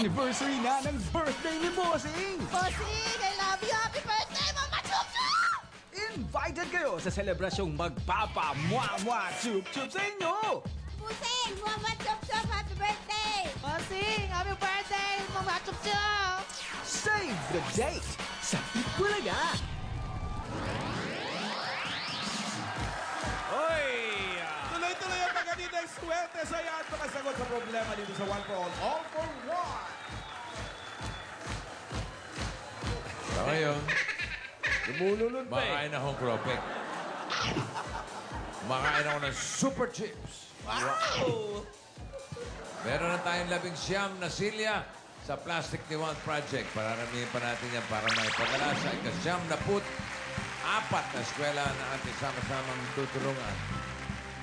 Anniversary na ng birthday ni Bossing! Bossing, I love you. Happy birthday, Mama Chup Chup! Invited kayo sa selebrasyong magpapa mwa mwa chup chup sa inyo! Bossing, Mama Chup Chup, happy birthday! Bossing, happy birthday, Mama Chup Chup! Save the date sa Itbulaga! Oy! Tuloy-tuloy ang pagkatid ng swerte sa iyo at makasagot sa problema dito sa One for All. All for One! So ngayon, Lumulunod pa eh. makain akong cropek. Makain ako ng super chips. Wow! Meron na tayong labing siyam na silya sa Plastic Niwan Project. Pararamihin pa natin yan para may padala sa ikasyam na put apat na eskwela na ating sama-samang tutulungan.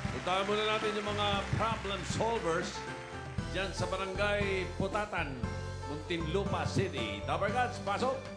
Puntahan muna natin yung mga problem solvers dyan sa barangay Putatan, Muntinlupa City. Gods, pasok!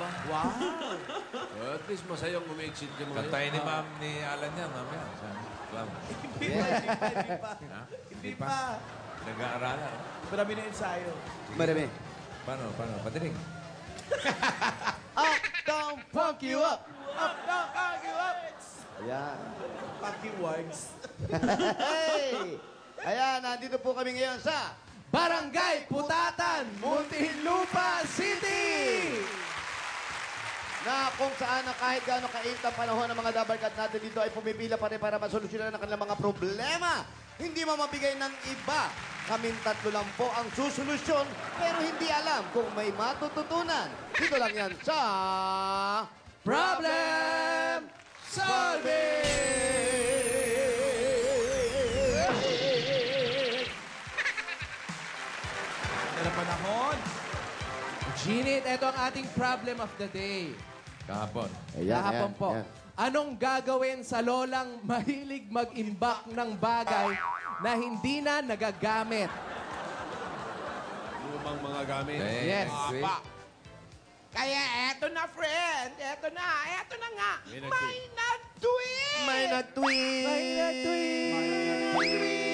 Aba, Wow! at least masayang umexit yung mga Kantayin ni ma'am ni Alan yan mamaya. Sa club. Hindi pa. Nag-aaralan. Marami na ensayo. Marami. Paano? Paano? Padiring. Up, down, funk you up! Up, down, up, you up! Ayan. Funky words. Hey! Ayan, nandito po kami ngayon sa Barangay Putatan, Muntinlupa City! Na kung saan ang kahit gaano kainit ang panahon ng mga dabarkat natin dito ay pumipila pa rin para masolusyonan ang kanilang mga problema. Hindi mamabigay ng iba. Kaming tatlo lang po ang susolusyon pero hindi alam kung may matututunan. Dito lang yan sa... Problem Solving! Ang panahon. Ginit, ito ang ating problem of the day. Kahapon. Ayan, Kahapon ayan, po. ayan. Anong gagawin sa lolang mahilig mag-imbak ng bagay na hindi na nagagamit? lumang mga gamit. Yes. Aba. Kaya eto na, friend. Eto na. Eto na nga. May nag-tweet. May nag-tweet. May nag-tweet! May nag-tweet!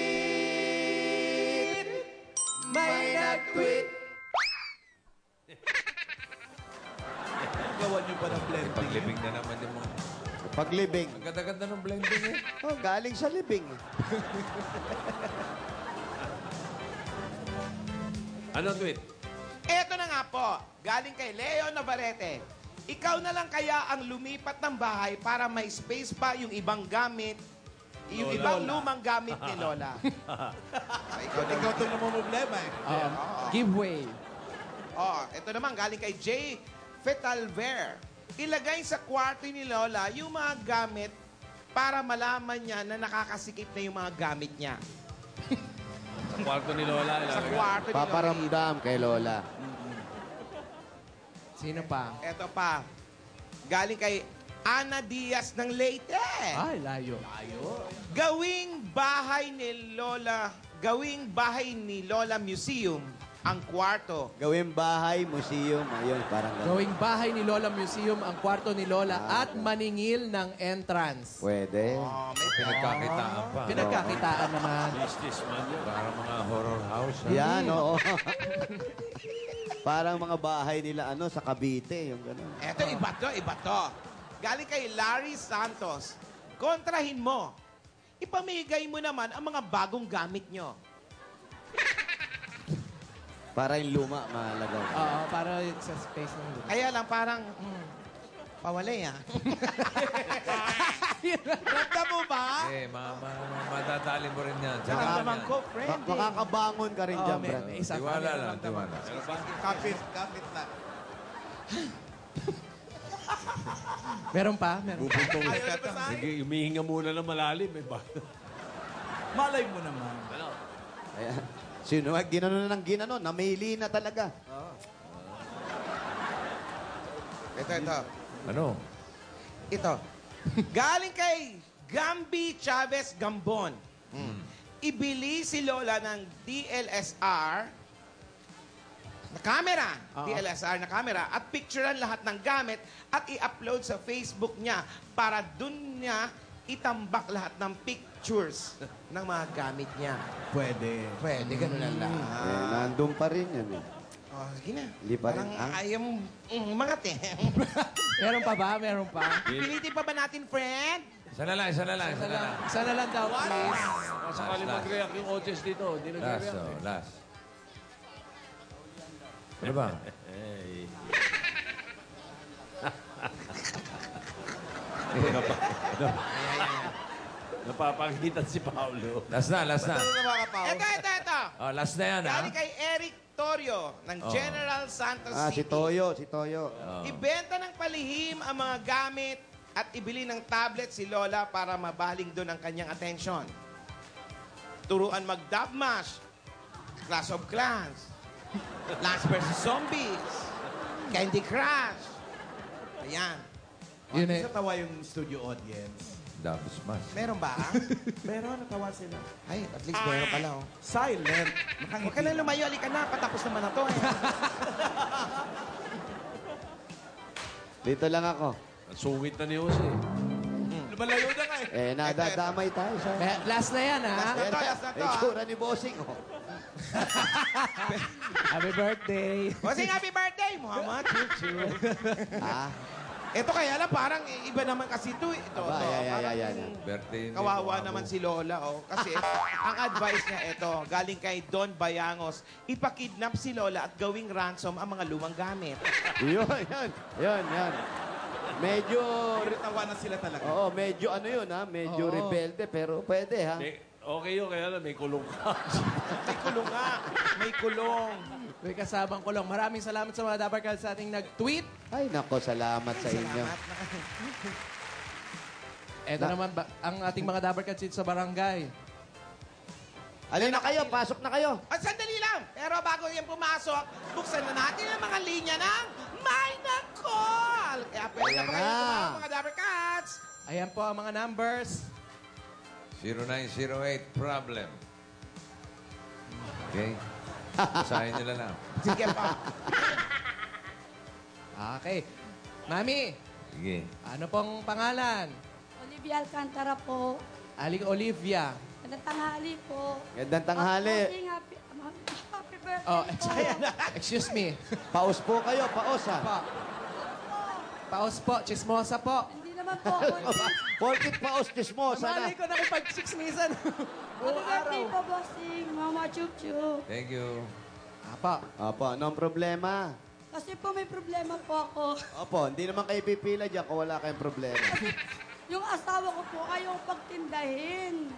May nag-tweet! Gawan niyo pa ng blending. Paglibing na naman yung mga... Paglibing. Ang ganda-ganda ng blending eh. Oh, galing sa libing. Ano tweet? Eto na nga po. Galing kay Leo Navarrete. Ikaw na lang kaya ang lumipat ng bahay para may space pa yung ibang gamit, yung Lola. ibang lumang gamit ni Lola. Ikaw, ikaw itong namumblema eh. Giveaway. Oh, ito naman galing kay Jay Fetalver. Ilagay sa kwarto ni Lola yung mga gamit para malaman niya na nakakasikip na yung mga gamit niya. Sa kwarto ni Lola. Sa ilalagay. kwarto ni Lola. Paparamdam kay Lola. Sino pa? Ito pa. Galing kay Ana Diaz ng Leyte. Ay, layo. Gawing bahay ni Lola, gawing bahay ni Lola Museum ang kwarto. Gawin bahay, museum, ayun, parang gano'n. Gawing bahay ni Lola Museum ang kwarto ni Lola at maningil ng entrance. Pwede. Oh, may Pinagkakitaan pa. Pinagkakitaan naman. Business man yun. Para mga horror house. ah. Yan, oo. parang mga bahay nila, ano, sa Cavite, yung gano'n. Eto, iba to, iba to. Galing kay Larry Santos. Kontrahin mo. Ipamigay mo naman ang mga bagong gamit nyo. Para yung luma, mahalaga. Oo, para yun sa space ng lupa. Kaya lang parang, hmm, pawalay ah. Ramdam mo ba? Eh, ma ma ma- madadali mo rin yan. Saka Tsaka naman ko, Ma- friend. eh. makakabangon ka rin Oo, dyan, may, Brad. may isa pa. Tiwala lang, tiwala. Kapit, kapit lang. Meron pa? Meron pa. Bubutong. Ayaw na basahin. Sige, humihinga muna ng malalim. Eh, ba? Malay mo naman. Ayan. Sino, ginanon na ng ginanon, namili na talaga. Ito, ito. Ano? Ito. Galing kay Gambi Chavez Gambon. Ibili si Lola ng DLSR na camera. DLSR na camera. At picturean lahat ng gamit at i-upload sa Facebook niya para dun niya itambak lahat ng pictures ng mga gamit niya. Pwede. Pwede, ganun lang lang. Eh, nandun pa rin yan eh. Oh, sige na. Hindi pa rin, Parang ayaw mong mm, mangat eh. Meron pa ba? Meron pa? Pilitin pa ba natin, friend? Isa na lang, isa na lang, isa na na lang. isa na lang daw, please. Baka sakali Last, last. mag-react yung audience dito. Hindi Last, nag-react. oh, last. Ano ba? Hey. Napapangitan si Paolo. Last na, last na. Ito, ito, ito. Oh, last na yan, ha? Galing kay Eric Torio ng Oh. General Santos Ah, si City. Toyo, si Toyo. Oh. Ibenta ng palihim ang mga gamit at ibili ng tablet si Lola para mabaling doon ang kanyang atensyon. Turuan mag-dubmash, Clash of Clans, Plants vs. Zombies, Candy Crush. Ayan. Yun eh. Sa tawa yung studio audience. Double smash. Meron ba? Meron, natawa sila. Ay, at least meron pala. Oh. Silent. Huwag ka na lumayo, alika na. Patapos naman na to. Eh. Dito lang ako. Sungit na ni Jose. Lumalayo na nga eh. Eh, nadadamay tayo sa... Me- Last na yan, ha? Last Ayan to, na, last na to, may ah. tsura ni Bossing. Oh. Happy birthday. Bossing, happy birthday, Muhammad. Ah, Ito kaya lang, parang iba naman kasi ito. eh. Ito, Aba, ito. ay, ay, Parang ay, ay, ay. Kawawa Buwabo. naman si Lola, oh. Kasi ang advice niya ito, galing kay Don Bayangos, ipakidnap si Lola at gawing ransom ang mga lumang gamit. yun, yun. Yun, yun. Medyo... Tawa na sila talaga. Oo, medyo ano yun ha? Medyo Oo. rebelde, pero pwede ha? May- Okay yun, kaya lang may kulong ka. May kulong nga. May kulong. May kasabang kulong. Maraming salamat sa mga Dabarkad sa ating nag-tweet. Ay, nako, salamat sa inyo. Ito Na- naman, ba- ang ating mga Dabarkad dito sa barangay. Alin na kayo, pasok na kayo. At sandali lang. Pero bago yan pumasok, buksan na natin ang mga linya ng My Call. Kaya pwede na Ayan pa kayo na. tumawag, mga Dabber Cats. Ayan po ang mga numbers. 0908 problem. Okay? Basahin nyo na lang. Sige pa. Okay. Mami, Sige. ano pong pangalan? Olivia Alcantara po. Aling Olivia. Magandang tanghali po. Gandang tanghali. Happy, happy, happy birthday Oh, po. excuse me. Paus po kayo, paus ha. Pa. Paus po, chismosa po. Naman po ako. Porkit paus, chismosa na. Mali ko nakipag-chismisan. Happy Buong birthday araw. po, bossing. Mama Chup Chup. Thank you. Apa. Opo, anong problema? Kasi po may problema po ako. Opo, hindi naman kayo pipila dyan kung wala kayong problema. Yung asawa ko po ayaw pagtindahin.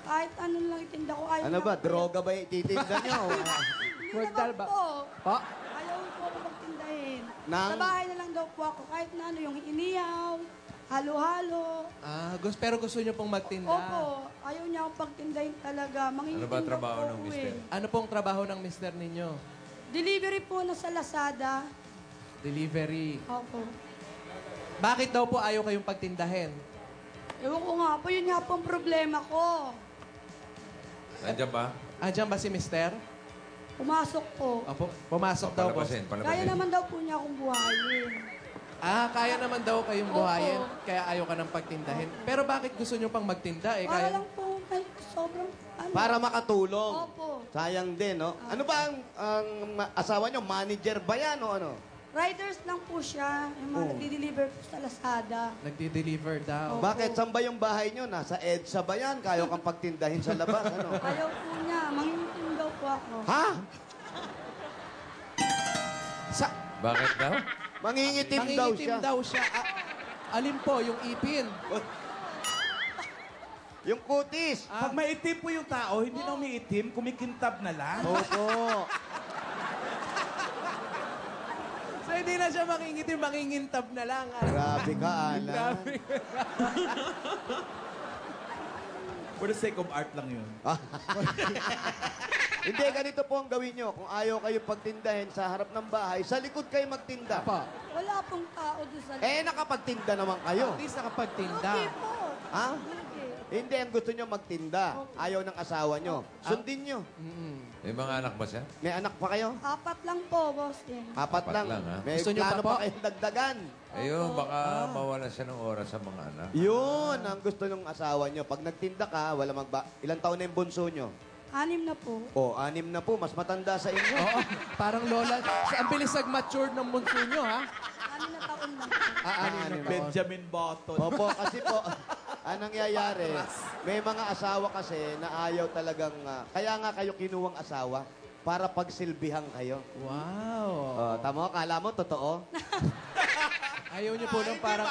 Kahit ano lang itinda ko, ayaw Ano niya ba, po. droga ba yung titinda nyo? Hindi Magdal naman ba? po. Pa. Ayaw po ako pagtindahin. Nang- Sa bahay na lang daw po ako. Kahit na ano, yung iniyaw, halo-halo. Ah, gusto, pero gusto niyo pong magtinda. Opo, ayaw niya akong pagtindahin talaga. Mangingitim Ano ba trabaho ng mister? eh. Ano pong trabaho ng mister ninyo? Delivery po na sa Lazada. Delivery. Opo. Bakit daw po ayaw kayong pagtindahin? Ewan ko nga po, yun nga po ang problema ko. Nandiyan ba? Andiyan ba si mister? Pumasok po. Opo, pumasok daw po. Palabasin, Kaya palabasin. naman daw po niya akong buhayin. Ah, kaya naman daw kayong Opo. buhayin, kaya ayaw ka nang pagtindahin. Pero bakit gusto niyo pang magtinda? Eh, Para kaya... lang po, sobrang, ano. Para makatulong. Opo. Sayang din, no? Ano ba ang, ang ma- asawa nyo? Manager ba yan o ano? Riders lang po siya. Yung mga Oh. nagdi-deliver po sa Lazada. Nagdi-deliver daw. Opo. Bakit? Saan ba yung bahay nyo? Nasa EDSA ba yan? Kayo kang pagtindahin sa labas, ano? Ayaw po niya. Mangingitim daw po ako. Ha? Sa... Bakit daw? Mangingitim daw Mangingitim siya. daw siya. Ah, alin po, yung ipin. Yung kutis. Pag maitim po yung tao, hindi na umiitim, kumikintab na lang. Opo. So, hindi na siya mangingitim, mangingintab na lang. Ah. Grabe ka, Alan. Grabe. For the sake of art lang yun. Hindi, ganito po ang gawin nyo. Kung ayaw kayo pagtindahin sa harap ng bahay, sa likod kayo magtinda. Apa. Wala pong tao doon sa Eh, nakapagtinda naman kayo. At least nakapagtinda. Lugi po. Ha? Hindi, ang gusto nyo magtinda. Ayaw ng asawa nyo. Sundin nyo. May mga anak ba siya? May anak pa kayo? Apat lang po, boss. Eh. Apat, Apat lang. lang, ha? May Gusto nyo plano pa po? pa kayong dagdagan. Ayun, baka mawala siya ng oras sa mga anak. Yun ang gusto ng asawa nyo. Pag nagtinda ka, wala magba... Ilang taon na yung bunso nyo? Anim na po. O, anim na po. Mas matanda sa inyo. Oo, parang lola. Ang bilis nag-mature ng bunso nyo, ha? Anim na taon lang. Ah, anim na taon. Benjamin Button. Opo, kasi po, anong nangyayari, may mga asawa kasi na ayaw talagang... ah, kaya nga kayo kinuwang asawa para pagsilbihan kayo. Wow. Oh, tamo, kala mo, totoo? Ayaw niyo po nung parang...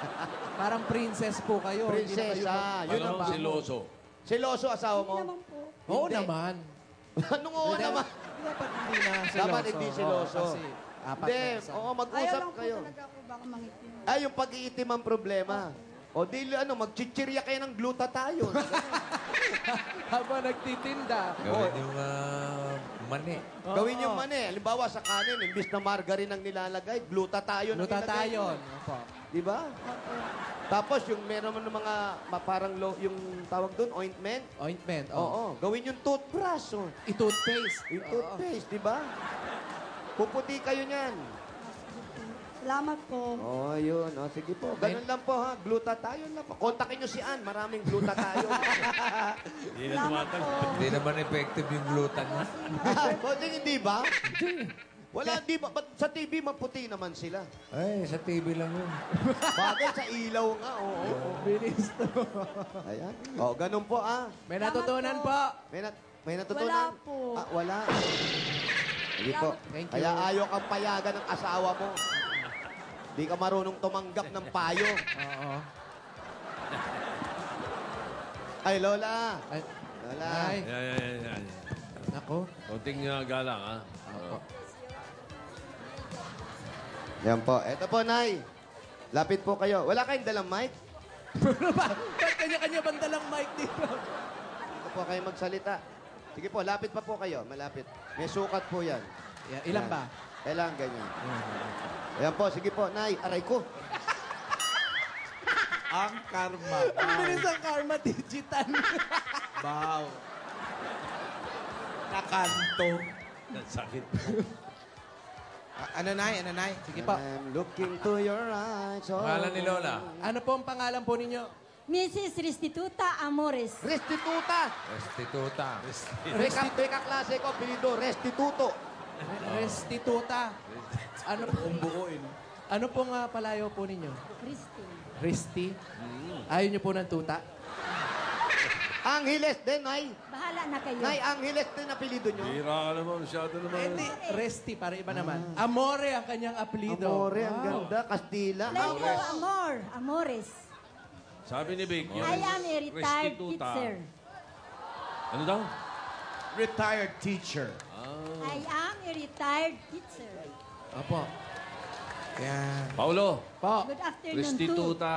parang princess po kayo. Hindi na kayo Prinsesa, yun Alam ang mo, si Loso. Siloso asawa Hindi mo? naman po. Oo Hindi. naman. Anong oo naman? Dapat hindi na siloso. Dapat hindi siloso. Oo, kasi apat Hindi, na isa. oo, Ayaw mag-usap lang po kayo. talaga ako baka mangitim. Ay, yung pag-iitim ang problema. O di, ano, magchichirya kayo ng glutathione. Habang nagtitinda. Gawin yung ah, mani. Gawin yung mani. Halimbawa sa kanin, imbis na margarine ang nilalagay, glutathione ang Luta nilagay. tayo. Opo. Di ba? Tapos yung meron mo ng mga ma- parang lo, yung tawag doon, ointment. Ointment. Oo. Oh. Gawin yung toothbrush. Oh. I-toothpaste. Yung Oo. toothpaste, di ba? Puputi kayo niyan. Salamat po. Oh, yun. Oh, sige po. Ganun lang po, ha? Glutathione lang po. Kontakin nyo si Ann. Maraming glutathione. Hindi na Salamat tumatag. po. Hindi naman effective yung gluten niya. Bossing, hindi ba? Wala, di ba? Ba't sa TV, maputi naman sila. Ay, sa TV lang yun. Bagay sa ilaw nga, oo. Bilis to. Ayan. Oh, ganun po, ah. May natutunan po. May, nat may natutunan? Wala po. Ah, wala. Sige po. Thank you. Kaya ayaw kang payagan ng asawa mo. Di ka marunong tumanggap ng payo. Oo. Ay, Lola. Ay, Lola. ay. Yan, yan, yan, yan. Nako. Konting uh, galang, ha? Oo. Yan po. Eto po, Nay. Lapit po kayo. Wala kayong dalang mic? Ba't kanya-kanya bang dalang mic dito? Dito po kayo magsalita. Sige po, lapit pa po kayo. Malapit. May sukat po yan. Yeah, ilan Yan. ba? Kailangan ganyan. Ayan po, sige po. Nay, aray ko. Ang karma. Ang bilis ang karma digital. Bow. Nakanto. Sakit. ano, Nay? Ano, Nay? Sige po. I'm looking to your eyes. Oh. Pangalan ni Lola? Ano po ang pangalan po ninyo? Mrs. Restituta Amores. Restituta. Restituta. Reka, reka klase ko, pilido, restituto. Restituta. Ano po? Buuin. Ano pong ah, palayo po ninyo? Christy. Risti? Ayaw niyo po ng tuta? Angeles din, Nay. Bahala na kayo. Nay, Angeles din apelido nyo. Hira ka naman. Masyado naman. Hindi. Resti, para iba naman. Amore ang kanyang apelido. Amore, ang ganda. Castilla. Like Amor. Amores. Sabi ni Vic, yung I am a retired restituta. teacher. Ano daw? Retired teacher. I am a retired teacher. Opo. Yan. Paulo, Po. Good afternoon restituta.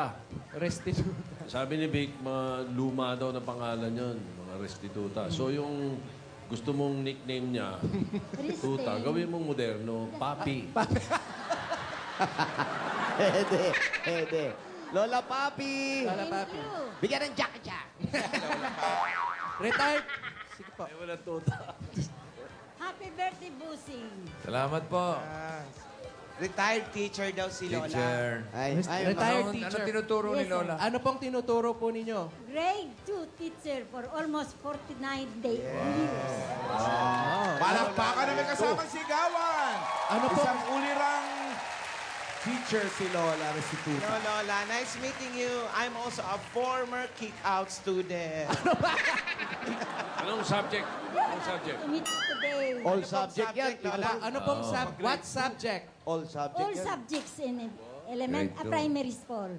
Restituta. Sabi ni Vic, ma- luma daw na pangalan yon, mga restituta. So yung gusto mong nickname niya, tuta, gawin mong moderno, papi. Pwede, pwede. Lola Papi. Lola Thank Papi. you. Bigyan ng jacket siya. Retired. Sige po. Ay, wala tuta. Happy birthday, Busing. Salamat po. Retired teacher daw si Lola. Teacher. Ay, ay, retired Ano, ano teacher. tinuturo ni Yes, Lola? Ano pong tinuturo po ninyo? Grade 2 teacher for almost 49 day years. Palakpakan na may kasamang sigawan. Ano po? Isang ulirang teacher si Lola Restituta. No, Lola, nice meeting you. I'm also a former kick-out student. Anong subject? Anong subject? To meet you today. All Ano pong subject yan. subject, Lola? Ano pong sub... What subject? All subject All yan. subjects in element, Grade uh, two. primary school.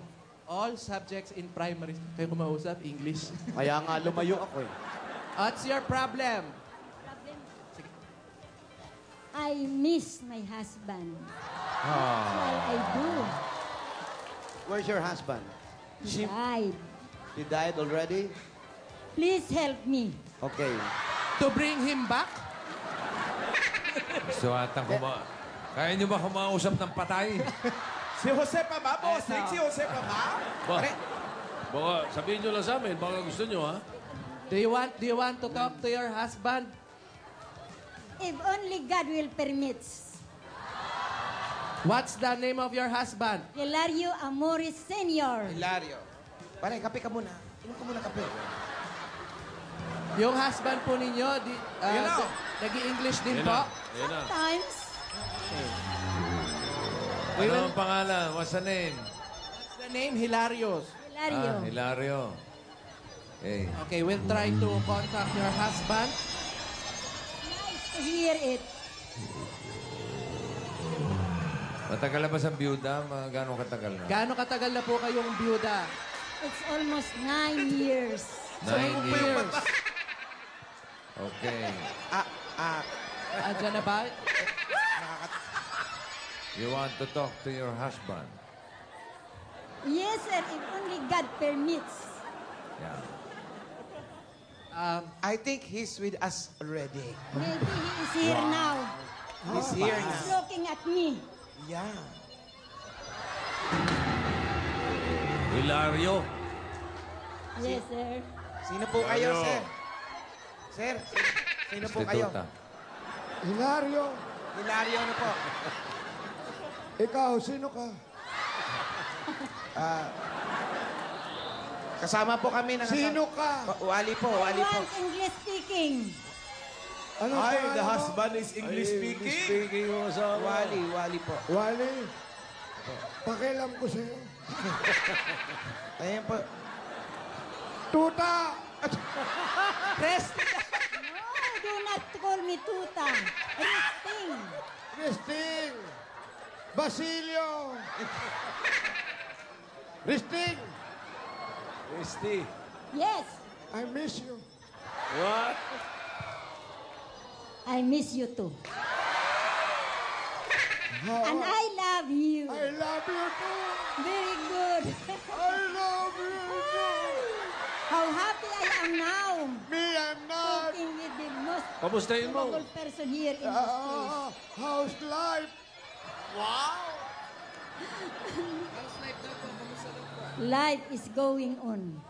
All subjects in primary. Kayo kumausap? English. Kaya nga lumayo ako eh. What's your problem? I miss my husband. That's why I do. Where's your husband? He died. He died already? Please help me. Okay. To bring him back? Gusto atang kuma... Kaya niyo ba kumausap ng patay? Si Jose pa ba, bossing? Si Jose pa ba? Ba, baka sabihin nyo lang sa amin, baka gusto nyo, ha? Do you want do you want to talk to your husband? If only God will permit. What's the name of your husband? Hilario Amores Senior. Hilario. Pare, kape ka muna. Inom ka muna kape. Yung husband po ninyo, di, uh, Yun na. nag-i-English din Yan po. na. Yan na. Times. Ano ang pangalan? What's the name? What's the name? Hilarios. Hilario. Ah, Hilario. Okay. Okay, we'll try to contact your husband. Hear it. Matagal na ba sa byuda? Ma- Gano'ng katagal na? Gaano katagal na po kayong byuda? It's almost nine years. Nine years. Okay. Ah, ah, Andiyan na ba? You want to talk to your husband? Yes, sir. If only God permits. Yeah. Um, I think he's with us already. Maybe he is here now. He's here He's now. looking at me. Yeah. Hilario. Yes, sir. Sino po kayo, Hilario. sir? Sir, sino, sino po kayo? Prostituta. Hilario, Hilario ano po? ikaw, sino ka? Kasama po kami ng... Sino ka? Wa- Wali po, wali po. want English speaking. Ano Ay, pangalan the mo? husband is English speaking. Speaking mo sa... Wali, wali po. Wally, pakialam ko sa'yo. Ayan po. Tuta! No, do not call me Tuta. Resting. Risting! Basilio! Risting! Christy. Yes, I miss you. What? I miss you too. Oh. And I love you. I love you too. Very good. I love you too. How happy I am now. Me, I'm not. Talking with the most Kamustahin mo? person here in this place. Ah, how's life? Life is going on.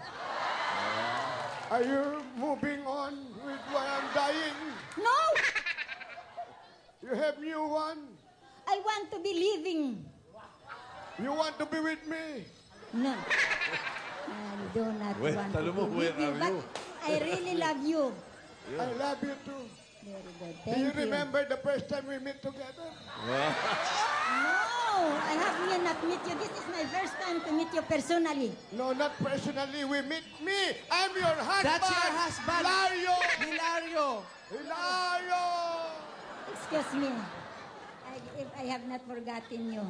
Are you moving on with why I'm dying? No! You have new one. I want to be living. You want to be with me? No. I do not Where- want to be with you, but you? I really love you. I love you too. Very good. Do you Thank you. remember the first time we met together? No, I have me not meet you. This is my first time to meet you personally. No, not personally. We meet me. I'm your husband. That's your husband. Hilario. Hilario! Hilario. Excuse me. I, if I have not forgotten you.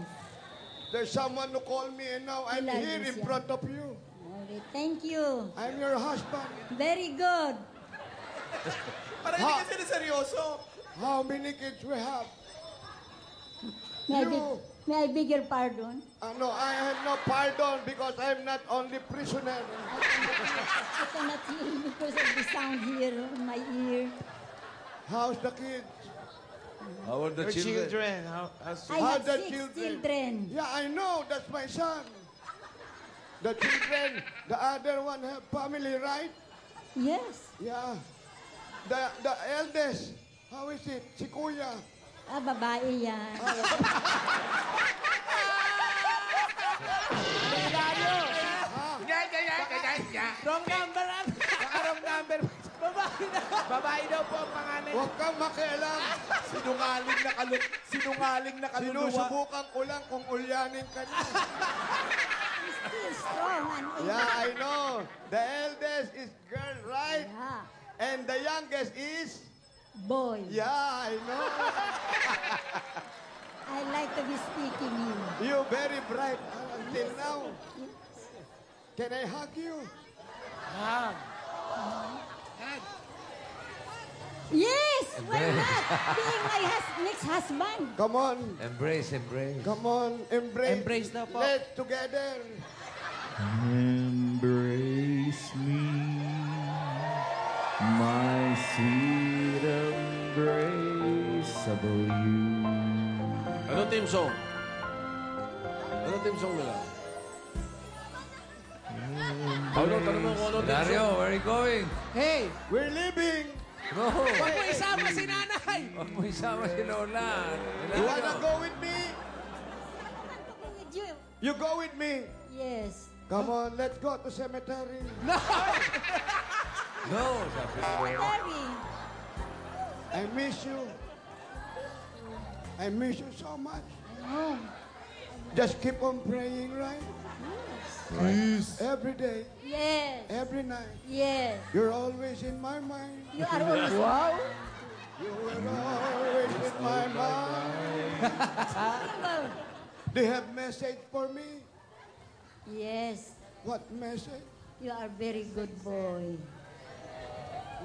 There's someone who called me and now I'm Hilario here in front of you. Okay, thank you. I'm your husband. Very good. Parang hindi na seryoso. How many kids we have? May I, You. May I beg your pardon? Uh, no, I have no pardon because I'm not only prisoner. I cannot hear because of the sound here in my ear. How's the kids? How are the Your children? children. How, how's I How have the six children? children. Yeah, I know. That's my son. The children, the other one have family, right? Yes. Yeah. The the eldest, how is it? Si Kuya. Ah, babae yan. Wrong number! ah. Nakarong number. Babae na! Babae daw po ang panganay. Huwag kang makialam. Sinungaling na kalu sinungaling na kaluluwa. Sinusubukan ko lang kung ulyanin ka na. Still strong and able. Yeah, I know. The eldest is girl, right? Yeah. And the youngest is? Boy. Yeah, I know. I like to be speaking you. You're very bright until now. Can I hug you? Yes! Why not? Being my hus- next husband. Come on. Embrace, embrace. Come on. Embrace. Embrace daw po. Let's together. Embrace me, my sweet embraceable you. Ano team song? Ano team song nila? Paolo, tanong mo kung ano team Hilario, song. where are you going? Hey, We're leaving. Go! huwag mo isama si nanay! Huwag mo isama si Lola. You wanna go with me? With you. You go with me. Yes. Come on, let's go to cemetery. No, sabi ni Lola. Terry. I miss you. I miss you so much. Just keep on praying, right? Please. Every day, yes. every night. Yes. You're always in my mind. You are always Wow! You were always in my mind. single. Do you have message for me? Yes. What message? You are very good boy.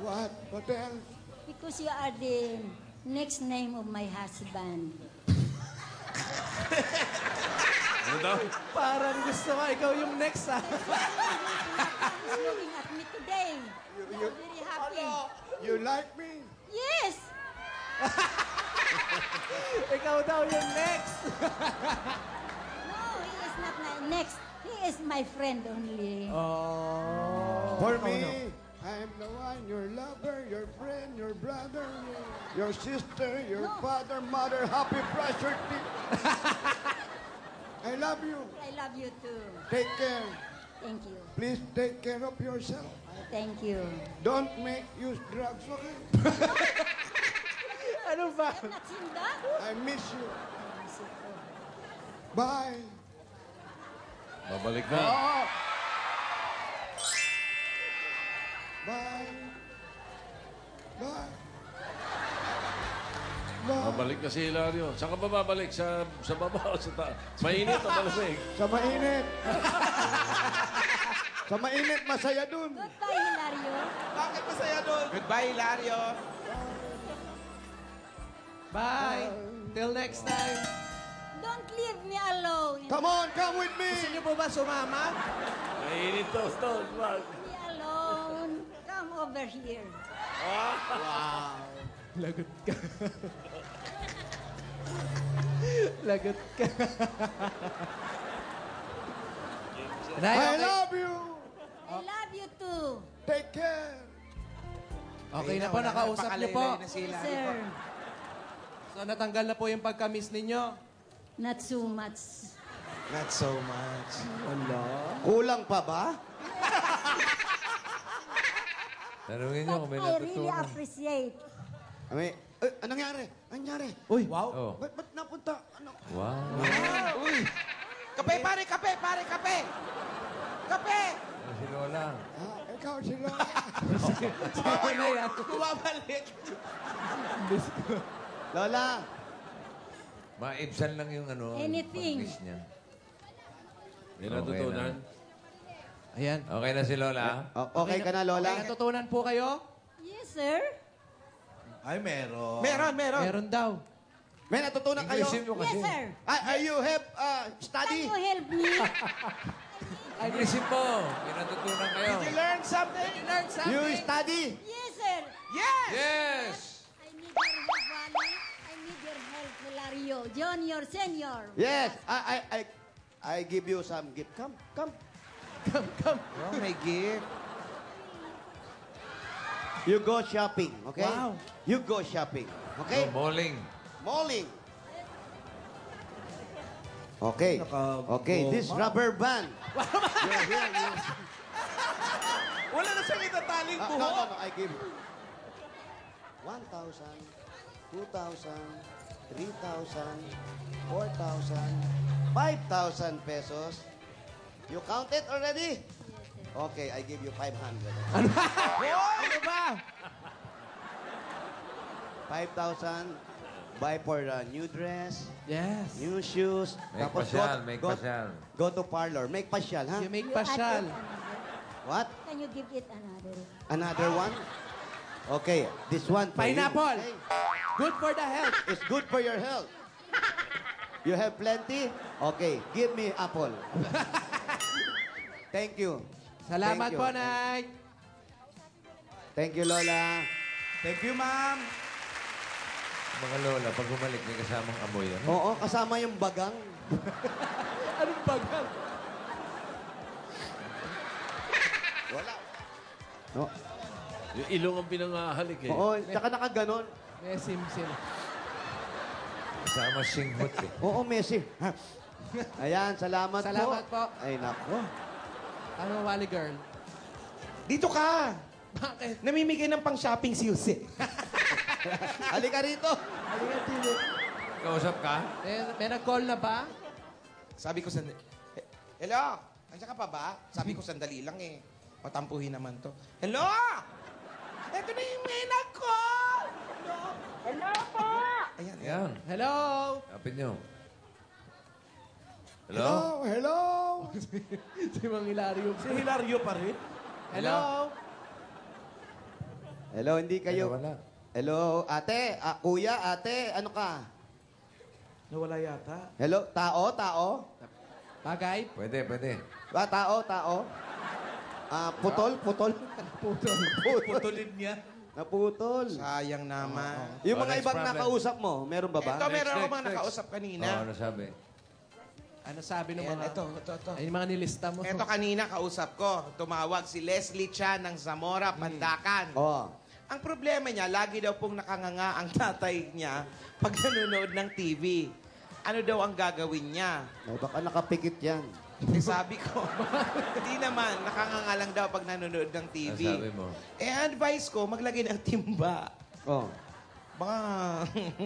What? What else? Because you are the next name of my husband. Ano daw? Parang gusto ko ikaw yung next ah. He's looking at me today. I'm very happy. You like me? Yes. ikaw daw yung next. No, he is not my next. He is my friend only. Oh. For me, I'm the one, your lover, your friend, your brother, your sister, your No. father, mother, happy pressure I love you. I love you too. Take care. Thank you. Please take care of yourself. Thank you. Don't make use drugs, okay? Ano ba? I've not seen that. I miss you. Bye. Babalik na. Oh. Bye. Bye. Bye. Babalik na si Hilario. Saan ka ba babalik? Sa, sa baba o sa taas? Mainit o malamig? Sa mainit. Sa mainit, masaya dun. Goodbye, Hilario. Bakit masaya doon? Goodbye, Hilario. Bye! Till next time. Don't leave me alone. Come on, come with Gusto me. niyo po ba sumama? Mainit to, to. Wag. Over here. Lagot ka. Lagot ka. Nay, I okay. love you. I love you too. Take care. Okay na po, nakausap niyo po. Na Yes, Hilario. sir. So natanggal na po yung pagka-miss ninyo. Not so much. Not so much. Kulang pa ba? Tanungin niyo kung may I really natutunan. appreciate. Ay, eh, anong nangyari? Anong nangyari? Uy, Oh. Ba't, ba't napunta? Ano? Wow. Uy! Kape, pare, kape, pare, kape! Kape! Ano si Lola? Ah, ikaw sila. sino na yan? Bumabalik. Lola, Maibsan lang yung ano. Anything. pag-miss niya. May natutunan. Ayan. Okay na si Lola? o- okay ka na, Lola? Okay, natutunan po kayo? Yes, sir. Ay, meron. Meron, meron. Meron daw. May natutunan kayo? Inglesin mo kasi. Yes, sir. Ah, ah, you have uh, Can study? you help me? Inglesin mo. May natutunan kayo. Did you learn something? You study? yes, sir. Yes! Yes! I need your help, Wally. I need your help, Hilario. Junior, senior. Yes. I, I, I, I give you some gift. Come, come. Come, come. Oh, may gift. You go shopping, okay? Wow. You go shopping, okay? Oh, bowling. Malling. Okay. Okay, this rubber band. You're here, you... Wala na siyang itataling Ah, buhok. no, no, no, I give you. 1,000, 2,000, 3,000, 4,000, 5,000 pesos. You count it already? Okay, I give you 500. Ano ba? 5,000, buy for a new dress, Yes. new shoes. Make tapos pasyal, go, make go, pasyal. Go to parlor. Make pasyal, ha? You make You add pasyal. it another. What? Can you give it another? Another one? Okay, this one for you. Pineapple. Okay. Good for the health. It's good for your health. You have plenty? Okay, give me apple. Thank you. Salamat Thank you. po, Nay. Thank you, Lola. Thank you, ma'am. Mga lola, pag bumalik, may kasamang amoy yan. Oo, kasama yung bagang. Anong bagal? Wala. No. Yung ilong ang pinangahalik eh. Oo, tsaka nakaganon. May simsim. Kasama singhot eh. Oo, Messi. Ha? Ayan, salamat, Salamat po. Ay, nako. Ano, Wally Girl? Dito ka. Bakit? Namimigay ng pang-shopping si Jose. Halika rito. Halika, Tilo. Kausap ka? May, may nag-call na ba? Sabi ko sandali. Eh, Hello? Andiyan ka pa ba? Sabi ko sandali lang eh. Patampuhin naman to. Hello? Ito na yung may nag-call! Hello? Hello po! Ayan. Yan. Hello? Kapit nyo. Hello? Hello. si Mang Hilario. Si Hilario pa rin. Hello? Hello, hindi kayo. Wala. Hello, ate, ah, kuya, ate, ano ka? Nawala yata. Hello, tao, tao? Bagay? Pwede, pwede. Ba, tao, tao? Ah, putol, putol. putol. Putol. Putulin niya. Naputol. Sayang naman. Yung Oh, mga next ibang problem. nakausap mo, meron ba ba? Ito, meron ako mga nakausap kanina. Oo, ano sabi? Ano sabi ng Ayan, mga... ito, ito, ito. Ay, yung mga nilista mo. Ito kanina kausap ko. Tumawag si Leslie Chan ng Zamora, Pandakan. Oh. Ang problema niya, lagi daw pong nakanganga ang tatay niya pag nanonood ng TV. Ano daw ang gagawin niya? Ay, baka nakapikit yan. Eh, sabi ko, hindi naman, nakanganga lang daw pag nanonood ng TV. Ano sabi mo? Eh, advice ko, maglagay ng timba. Oh. Baka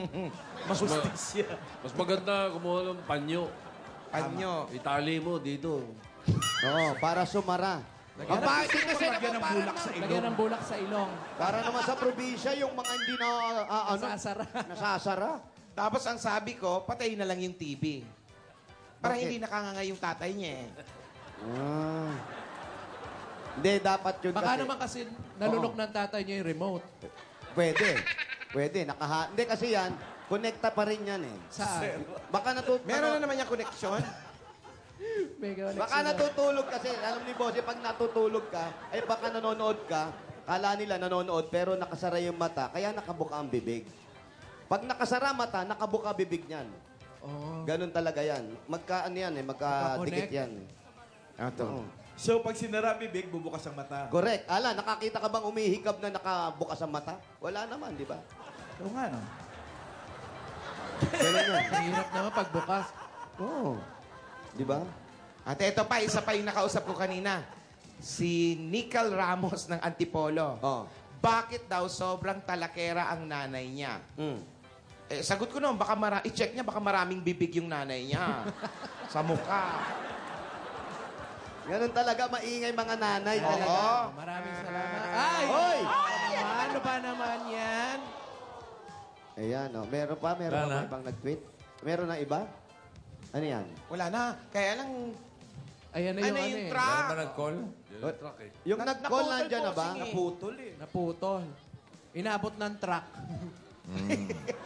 Masustisya. Mas maganda kumuha ng panyo. Panyo. Itali mo dito. Oo, para sumara. Ang bakit kasi Lagyan ng bulak sa Lagyan ilong. ng bulak sa ilong. para naman sa probinsya, yung mga hindi na, ah, ano, Nasasara. nasasara. Tapos ang sabi ko, patayin na lang yung TV. Para Bakit? hindi nakanganga yung tatay niya eh. Ah. Hindi, dapat yun Baka kasi. naman kasi nalunok ng tatay niya yung remote. Pwede. Pwede. Nakaha... Hindi kasi yan, connecta pa rin yan eh. Saan? Baka natut... Meron na naman yung connection. Baka natutulog kasi, alam ni Bossy, pag natutulog ka, ay baka nanonood ka, kala nila nanonood, pero nakasara yung mata, kaya nakabuka ang bibig. Pag nakasara mata, nakabuka bibig niyan. Oh. Ganun talaga yan. Magka, ano yan eh, magka-dikit Magka-connect. yan. Ito. Oo. So, pag sinara bibig, bubukas ang mata. Correct. Ala, nakakita ka bang umihikab na nakabukas ang mata? Wala naman, di ba? Oo nga, no? Ganun yan. Hirap naman pagbukas. Oo. Di ba? At ito pa, isa pa yung nakausap ko kanina. Si Nicol Ramos ng Antipolo. Oh. Bakit daw sobrang talakera ang nanay niya? Mm. Eh, sagot ko noon, baka mara- i-check niya, baka maraming bibig yung nanay niya. sa mukha. Ganun talaga, maingay mga nanay talaga. Oo. Maraming salamat. Ay! Hoy! Ano ba naman yan? Ayan, oh. Meron pa? Meron Wala pa na. ba ibang nag-tweet? Meron na iba? Ano yan? Wala na. Kaya lang, Ayan na ano yung ano yung eh. truck? Meron ba nag-call? Yung Na- nag-call naputol nandyan na po, ba? sige. Naputol eh. Naputol. Inabot ng truck.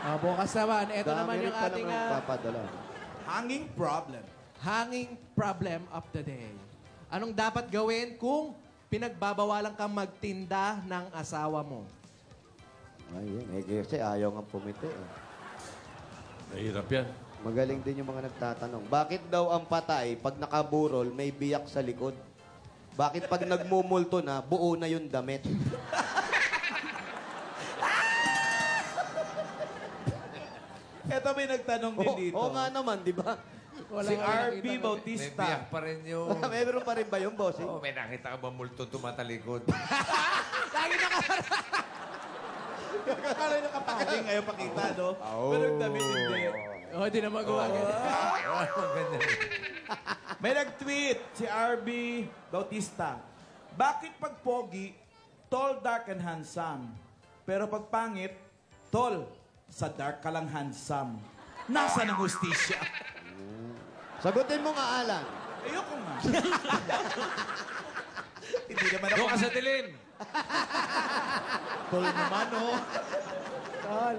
Ah, bukas naman, ito Dami naman rin yung ating naman ah, papadala. Hanging problem. hanging problem of the day. Anong dapat gawin kung pinagbabawalan kang magtinda ng asawa mo? Ayun, eh, kasi ayaw nga pumiti. Eh. Mahirap yan. Magaling din yung mga nagtatanong. Bakit daw ang patay, pag nakaburol, may biyak sa likod? Bakit pag nagmumulto na, buo na yung damit? Ito may nagtanong din Oo dito. oo nga naman, di ba? Si RB nakita ko. May Bautista. biyak pa rin yung... Meron pa rin ba yung bossing? Oo, may nakita ka ba multo tumatalikod? Lagi na ka Akala nakapakaling ngayon pakita, no? Pero yung damit hindi. Oh, di na magawa. Oo. May nag-tweet si RB Bautista. Bakit pag pogi, tall, dark, and handsome? Pero pag pangit, tall, sa dark ka lang handsome. Nasa ng hustisya? Sagutin mo nga, Alan. Ayoko nga. Hindi naman ako. Doon ka sa dilim! Tall naman, oh. Tol.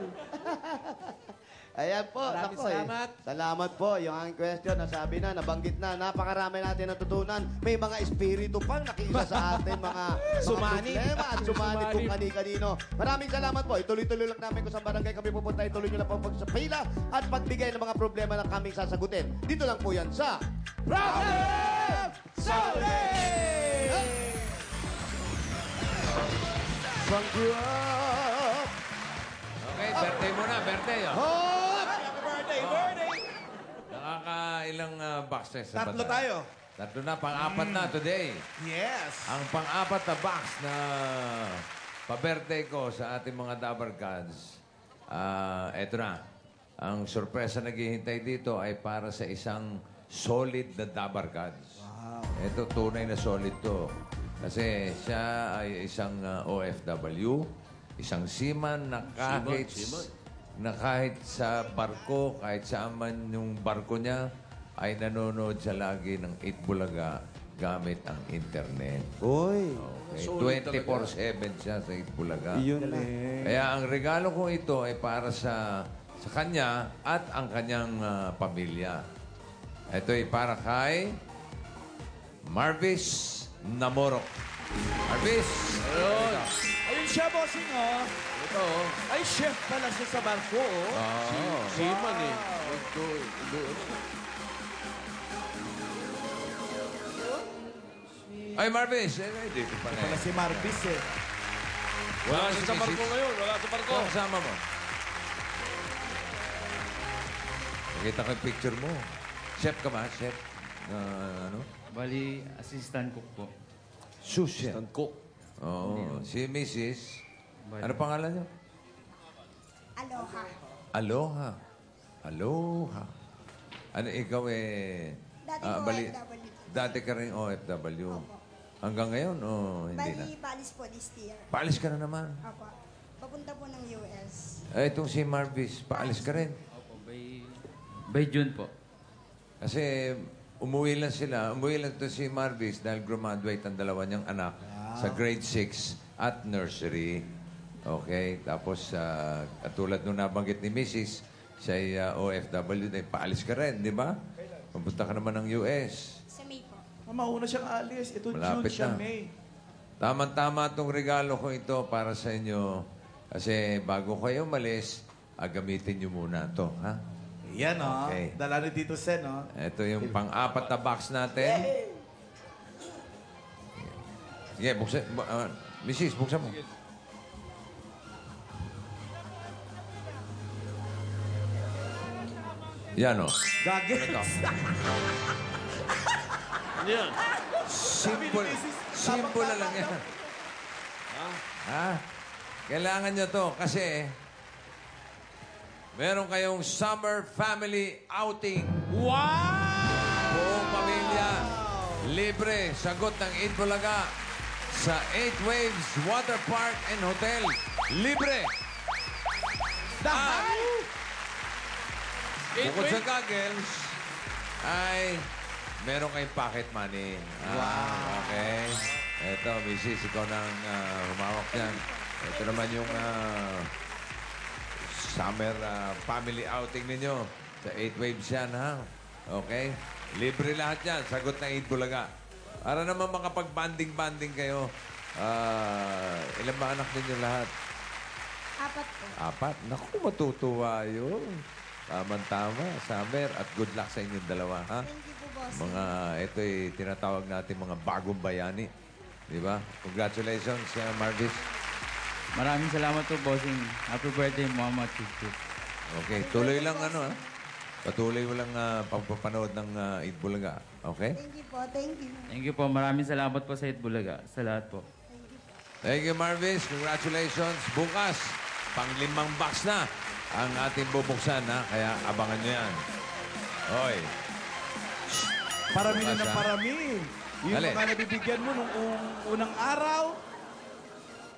Ayan po. Maraming nako, eh. salamat. Salamat po. Yung aking question, nasabi na, nabanggit na. Napakarami natin natutunan. May mga espiritu pang nakisa sa atin, mga, mga Sumani. problema at sumani kung kani-kanino. Maraming salamat po. Ituloy-tuloy lang namin kung saan barangay kami pupunta. Ituloy nyo lang po pag sa pila at pagbigay ng mga problema na kaming sasagutin. Dito lang po yan sa Problem Solving! Thank you. Okay, birthday muna, birthday. Oh. Hop! Happy birthday, birthday! Nakakailang uh, box na sa Tatlo bata? tayo. Tatlo na, pang-apat na today. Yes. Ang pang-apat na box na pa-birthday ko sa ating mga Dabber Gods, ah eto na. Ang sorpresa naghihintay dito ay para sa isang solid na Dabber Gods. Ito, tunay na solid to. Kasi siya ay isang ah, OFW, isang seaman na kahit, na kahit sa barko, kahit saan man yung barko niya, ay nanonood siya lagi ng Itbulaga gamit ang internet. Uy. Okay. 24-7 siya sa Itbulaga. Yun eh. Kaya ang regalo ko ito ay para sa sa kanya at ang kanyang ah, pamilya. Ito ay para kay Marvis Namorok. Marvis! Ayun. Ayun siya, bossing, oh. Ito, oh. Ay, chef pala siya sa barko, oh. Oh. Seaman eh. Ito, ito. Ay, Marvis! Eh, eh, dito pala. Pala si Marvis, eh. Wala si siya sa barko ngayon. Wala sa barko. Oh, kasama mo. Nakita ko yung picture mo. Chef ka ba? Chef? Na ano? Bali, assistant cook po. Sous chef. Instant cook. Oo. Si Mrs. Ano pangalan niyo? Aloha. Aloha. Aloha. Ano, ikaw eh... Dati ah, bali- OFW. Dati ka rin OFW. Opo. Hanggang ngayon o hindi na? Bali, balis po this year. Paalis ka na naman. Apo. Papunta po ng US. Eh, itong si Marvis, paalis ka rin. Opo, by, by June po. Kasi umuwi lang sila. Umuwi lang to si Marvis dahil graduate ang dalawa niyang anak sa grade 6 at nursery. Okay? Tapos, uh, katulad nung nabanggit ni Mrs., siya ay ah, OFW, eh, paalis ka rin, di ba? Pupunta ka naman ng US. Sa May po. Ah, mauna siyang alis. Ito, Malapit June siya, na. May. Tama-tama itong regalo ko ito para sa inyo. Kasi bago kayo umalis, ah, gamitin niyo muna to ha? Yan, oh. Okay. Dala ni Tito Sen, oh. Ito yung pang-apat na box natin. Sige, buksan. bu- ah, Mrs., buksan mo. Yan, o. Goggles. Ano yan? Simple. Simple na lang yan. Ha? Kailangan nyo to kasi meron kayong summer family outing. wow! Buong pamilya. Libre. Sagot ng Itbulaga sa 8 Waves Water Park and Hotel. Libre. At bukod sa goggles, ay meron kayong pocket money. wow. Okay. Ito, Mrs. Ikaw nang uh, humawak yan. Ito naman yung ah, summer ah, family outing ninyo. Sa 8 Waves yan, ha? Okay? Libre lahat yan. Sagot ng 8 Bulaga. Para naman makapag-banding-banding kayo. Ah, ilan ba anak ninyo lahat? Apat po. Apat? Naku, matutuwa yun. Tama-tama. Summer at good luck sa inyong dalawa, ha? Thank you po, boss. Mga, ito'y tinatawag natin mga bagong bayani. Di ba? Congratulations, uh, Marvis. Maraming salamat po, bossing. Happy birthday, Mama Chuchu. Okay, tuloy lang ano, ha? Patuloy mo lang uh, pagpapanood ng uh, Itbulaga. Okay? Thank you po. Thank you. Thank you po. Maraming salamat po sa Itbulaga. Sa lahat po. Thank you, Marvis. Congratulations. Bukas, panglimang box na ang ating bubuksan, ha? Kaya abangan nyo yan. Hoy. Parami na Bukas, ng ha? parami. Yung mga nabibigyan mo nung un- unang araw,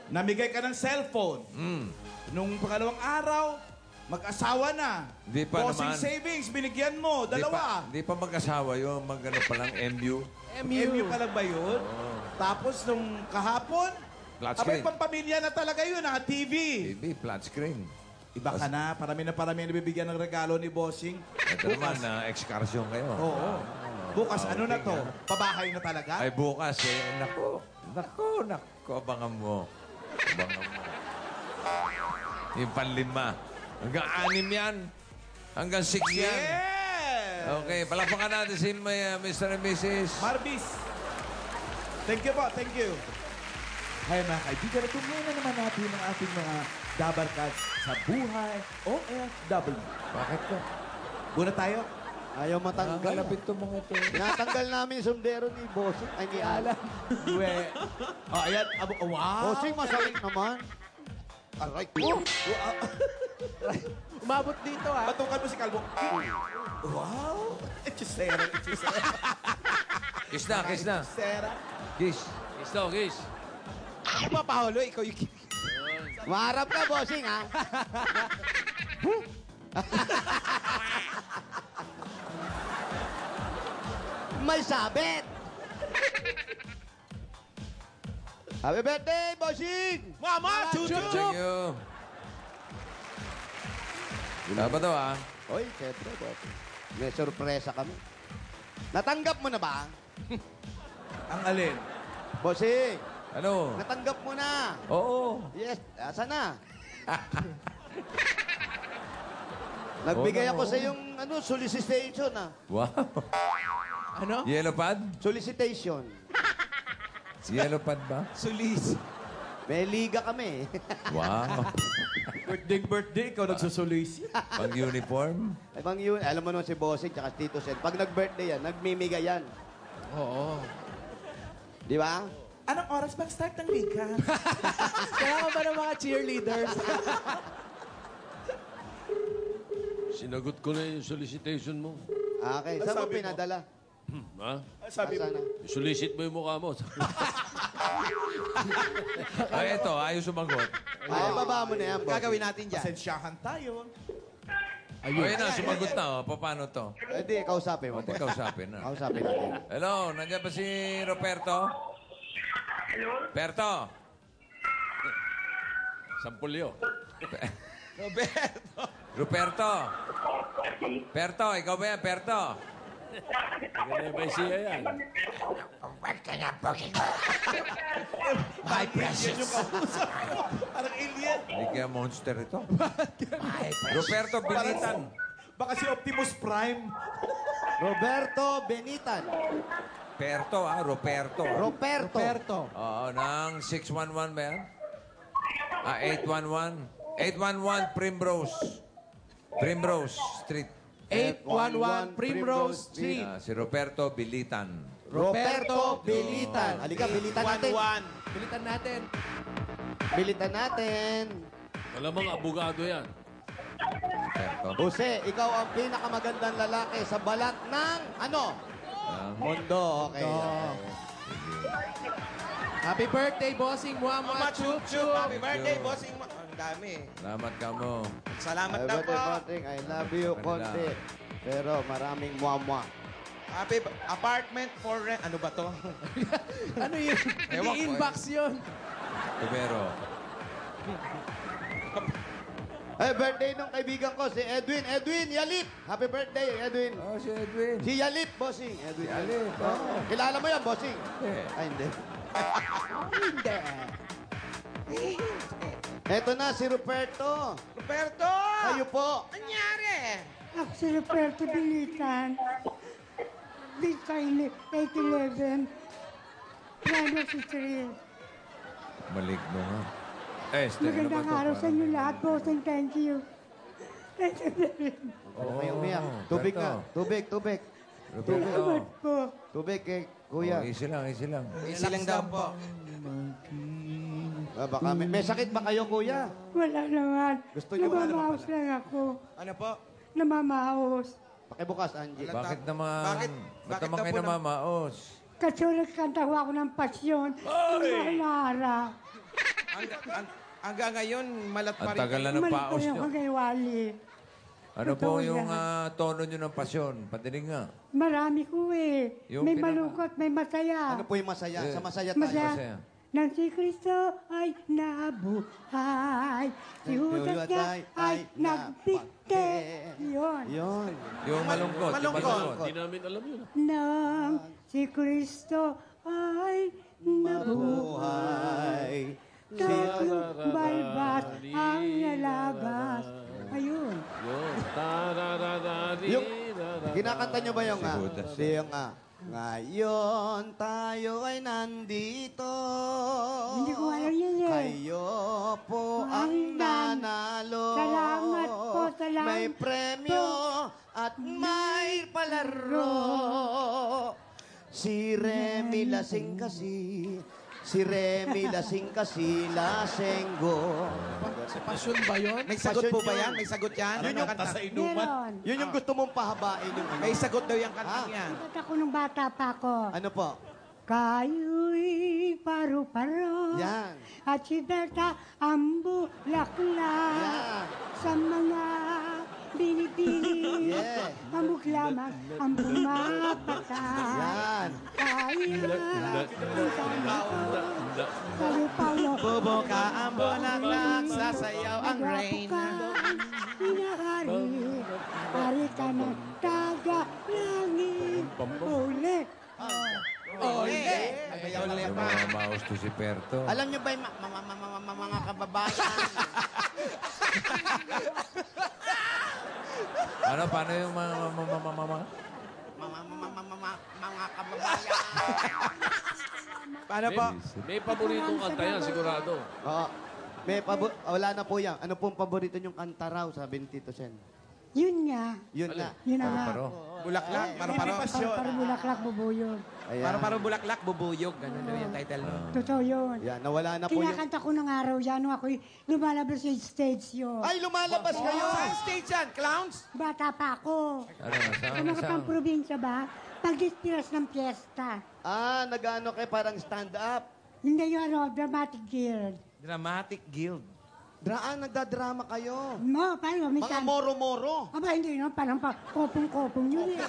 namigay ka ng cellphone. Mm. Nung pangalawang araw, mag-asawa na. Di pa Bossing naman. savings, binigyan mo. Di pa, Dalawa. di pa mag-asawa yun. Mag-ano pa lang, MU. MU pa lang ba yun? Tapos nung kahapon, Flat abay screen. pampamilya na talaga yun, ha? TV. TV, flat screen. Iba ka na. Parami na parami na nabibigyan ng regalo ni Bossing. Ito naman, na excursion kayo. Oo. Bukas, ano na to? Pabahay na talaga? Ay, bukas eh. Nako, nako, nako. Abangan mo. Yung panlima. Hanggang anim yan. Hanggang six yan. Yes! Okay, palapakan natin si uh, Mr. and Mrs. Marbis. Thank you po, thank you. Hay mga kaibigan, tuloy na naman natin ang ating mga dabarkads sa buhay OFW. Bakit ka? Muna tayo. Ayaw matanggal. Kalapit to mga to. Tinatanggal namin yung sombrero ni Bossing. Ay, ni Alan. Uwe. Oh, ayan. Abo, oh, wow. Bossing, masakit naman. Aray ko. Umabot dito ah. Batukan mo si Kalbo. Wow. Echisera, echisera. Kiss na, kiss na. Echisera. Kiss. Kiss daw, kiss. Ako pa, Paolo, ikaw yung... Maharap ka, Bossing, ha? May sabit. Happy birthday, Bossing! Mama, chuchu! Thank you. Dapat daw ah. Oy, siyempre, Bossing. May sorpresa kami. Natanggap mo na ba? Ang alin? Bossing, Ano? natanggap mo na. Oo. Yes, asa na? Nagbigay Oo ako oo. sa yung ano, solicitation, ah. Wow. Ano? Yellow pad? Solicitation. Yellow pad ba? Sulis. May liga kami. Wow. Birthday, birthday, ikaw nagsusulis. Pang uniform? Ay, bang yun, alam mo naman si Bossing tsaka si Tito Sen. Pag nag-birthday yan, nagmimigay yan. Oo. Di ba? Anong oras bang start ng liga? Kailangan ba ng mga cheerleaders? Sinagot ko na yung solicitation mo. Okay, saan mo pinadala? Hmm, ha? Sabi mo. Solicit mo yung mukha mo. Ay, ito. Ayos sumagot. Ay, baba mo na yan, Bossing. Gagawin natin dyan. Pasensyahan tayo. Ayun na, sumagot na. Oh. Paano to? Eh, di, kausapin mo. O, di kausapin na. Kausapin natin. Hello, nandiyan ba si Roberto? Hello? Roberto? Sampulyo. Roberto. Roberto? Perto, ikaw ba yan, Perto? Ganyan ba siya yan? My precious. Parang alien. Hindi kaya monster ito. Roberto Binitan. Baka si Optimus Prime. Roberto Benitan. Perto, ah, Roberto. Roberto. Roberto. Oo, ng 611 ba yan? Ah, 811. 811 Primrose. Primrose Street. 811 Primrose Street. Ah, si Roberto Bilitan. Roberto Belitan. Halika, bilitan natin. 1-1. Pilitan natin. Bilitan natin. Malamang abogado yan. Roberto. Jose, ikaw ang pinakamagandang lalaki sa balat ng ano? Ah, Mundo. Okay. Happy birthday, bossing Muamua Chup chup. Happy birthday, bossing. Ma- Dami. Salamat ka mo. Salamat Ay, na birthday, po. I love you, Manila. konti. Pero maraming muamua. Happy apartment for rent. Ano ba to? Ano yun? Ewan ko, I-inbox yun. Tubero. Ay, birthday nung kaibigan ko, si Edwin. Edwin Yalip. Happy birthday, Edwin. Oh, si Edwin. Si Yalip, bossing. Edwin Yalip, Oo. Kilala mo yan, bossing? Eh, Ay, hindi. Hindi. Eto na, si Ruperto. Roberto! Kayo po. Anyari? Ako si Roberto Bilitan. Bitcoin 811. Plano si Street. maligno nga. Eh, Este, ano Magandang araw sa inyo lahat, bossing. Thank you. Thank you. Ano kayo umiyak? Tubig nga. Tubig, tubig. Roberto. Salamat po. Tubig kay Oh, Kuya. easy lang, easy lang. Easy lang daw po. Ah, baka may, may sakit ba kayo, Kuya? Wala naman. Gusto niyo ba naman Namamaos lang ako. Ano po? Namamaos. Pakibukas, Angie. Wala. Bakit naman? Bakit? Ba't Bakit naman daw kayo po na- namamaos? Kasi nagkanta ko ako ng pasyon. Ay! Nara. Hangga, ang, hanggang ngayon, malat pa Ang rin. tagal na ng Mali paos ko nyo. yung kay Wally. Ano Totoo po yung yan. ah, tono nyo ng pasyon? Padiling nga. Marami ko eh. Yung may pinaka- malungkot, may masaya. Ano po yung masaya? Eh, Sa masaya tayo. Masaya. Masaya. Nang si Kristo ay nabuhay. ay si Judas nga ay nagpikte. Yun. Yun. Yung malungkot. Malungkot. Hindi namin alam yun. Nang si Kristo ay nabuhay. Buhay. Tatlong balbas ang nalagas. Ayun. Yun. Yung-. Kinakanta nyo ba yung Si nga? Judas. Si yung nga. Ngayon tayo ay nandito. Hindi ko alam yun eh. Kayo po ang Ang nan- nanalo. Salamat po, salamat May premyo at may palaro. Si Remy lasing kasi. Si Remy lasing kasi lasenggo. Pasyon ba yun? May sagot po Pasyon ba yun. yan? May sagot yan? Yun yung kanta? sa inuman. Meron. Yun yung gusto mong pahabain yung ano. May sagot daw yung kantang Ah. yan. Ba't ako nung bata pa ako? Ano po? Kayo'y paru-paro. Yan. At si Berta ang bulaklak. Yan. Sa mga binibini. Yeah. Ang buklamak ang pumapatak. Yan. Kaya Palu-palo. Bubuka ang bulaklak, sasayaw ang rain. Pinahari. Hari ka na taga-langit. Uli. Ole! Ole Yung pa. mga mouse to si Perto. Alam niyo ba yung mga kababayan? Ano, paano yung mga mga mga mga mga? mga, mga, mga, mga, mga kababayan. Paano po? may paboritong kanta yan, sigurado. Oo. May pabo- wala na po yan. Ano pong paborito niyong kanta raw, sabi ni Tito Sen? Yun nga. Yun na. Yun na nga. Paro. Bulaklak, paro-paro. Para bulaklak bubuyog. Ayan. Paro-paro bulaklak, bubuyog. Ganun daw yung title. no? Totoo yun. Yan, nawala na po yung... Kinakanta ko ng araw yan nung ako'y lumalabas sa stage yun. Ay, lumalabas kayo! Saan stage yan? Clowns? Bata pa ako. Ano, Sa saan, mga saan? pang-probinsya ba, pag-distiras ng piyesta. Ah, nag-ano kayo parang stand-up. Hindi yun, ano, dramatic guild. Dramatic Guild. Draan, nagdadrama kayo. Mo, paano? Mga Minsan, moro-moro. aba, hindi no, parang pa, kopong-kopong yun eh.